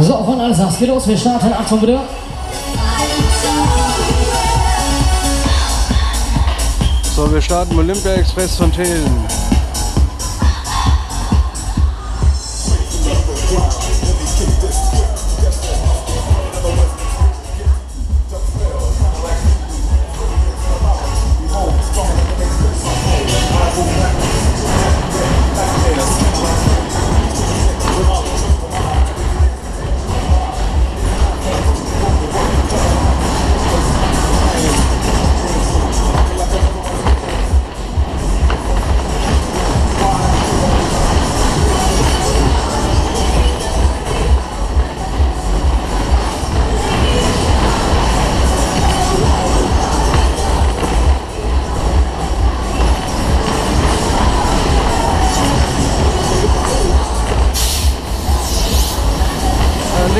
So, von alles das geht los. Wir starten. Achtung bitte. So, wir starten Olympia Express von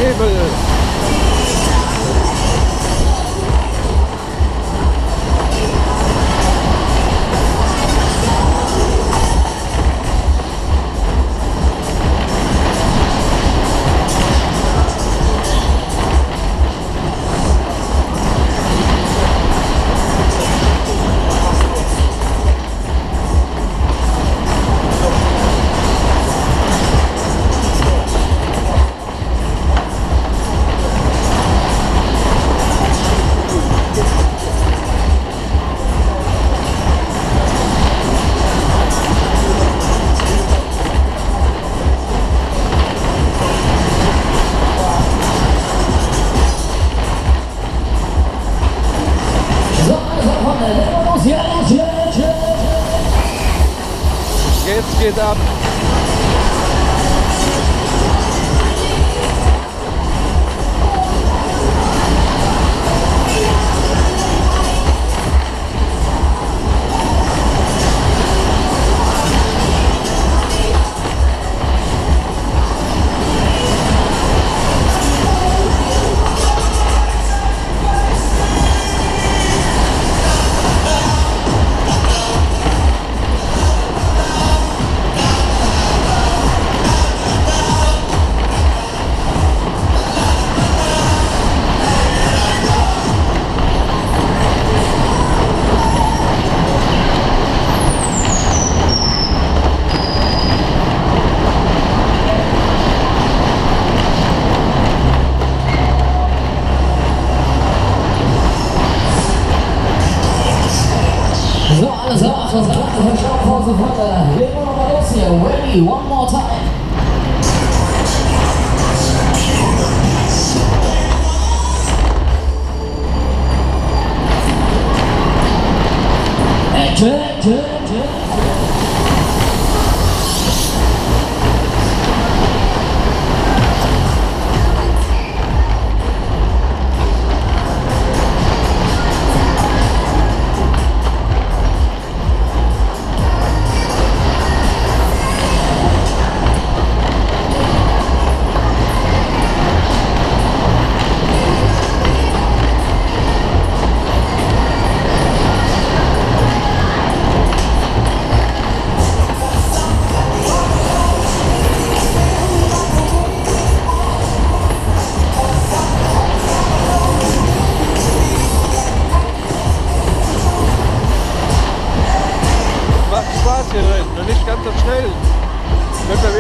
Nebel. jetzt, geht ab. Just back to the shot for the footer. Here on Valencia, ready one more time. And turn, turn.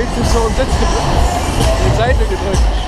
Füße und Sitz gedrückt, in die Seite gedrückt.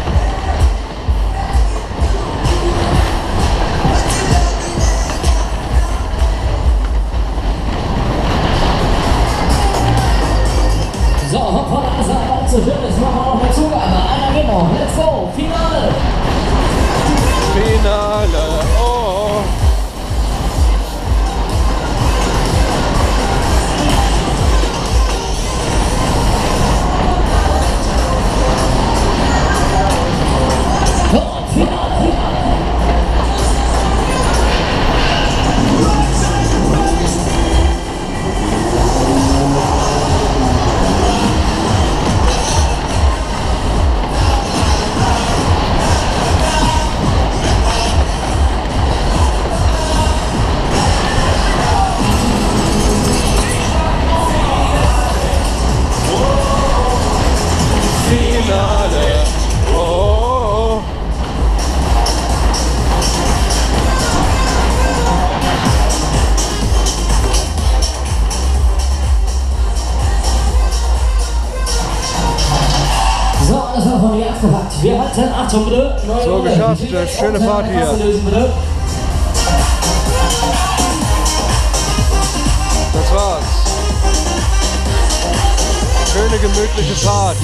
Finale. So, das war von hier abgepackt. Wir hatten, Achtung bitte. Neue so geschafft, schöne Fahrt hier. Schöne gemütliche Fahrt.